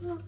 嗯